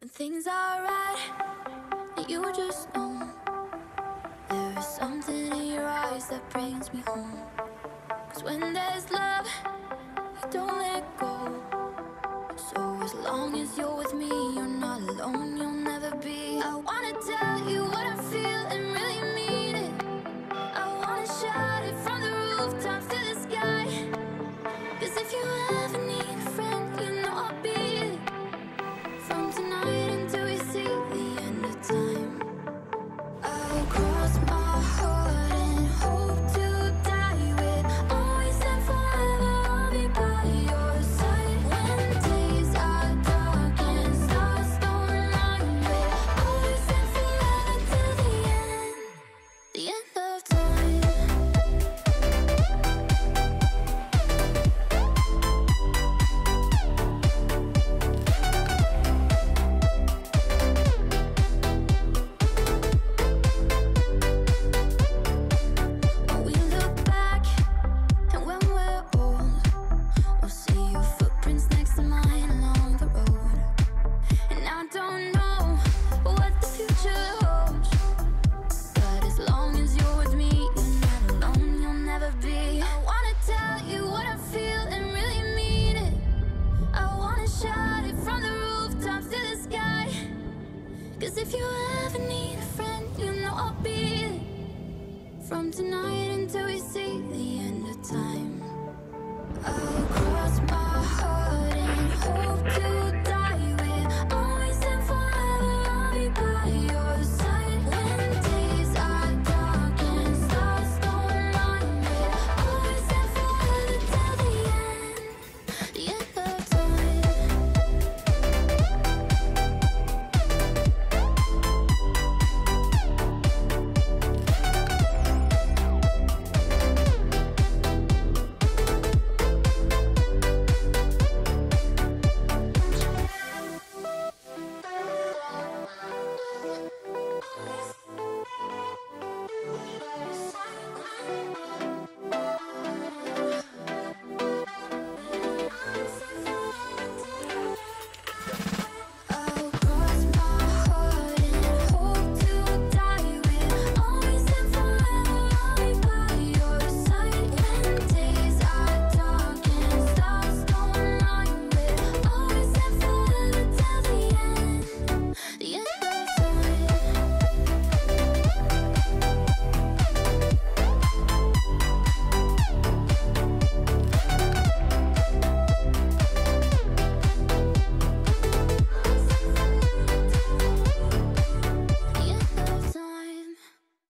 When things are right, you just know there is something in your eyes that brings me home. Cause when there's love, you don't let go. So as long as you're with me, you're not alone, you'll never be. I wanna tell you what I feel and really mean it. I wanna shout it from the rooftops to the sky. Cause if you ever need a friend, you know I'll be it. From tonight if you ever need a friend, you know I'll be it. From tonight until we see the end.